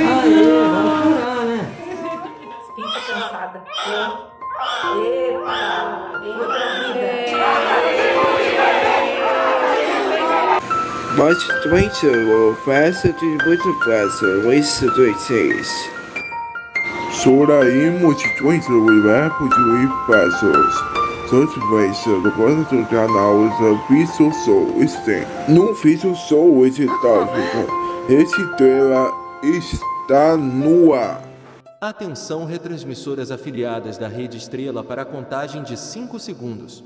Aê, vamos chorar, né? Fica cansada. Eita, outra vida. Much twinkle faster to muito faster, waste to chase. Soraímos twinkle o verbo de ir passos. Transferência do próximo do canal usa Visual Soul Stem. No Visual Soul edital, tema está no ar. Atenção retransmissoras afiliadas da Rede Estrela para a contagem de 5 segundos.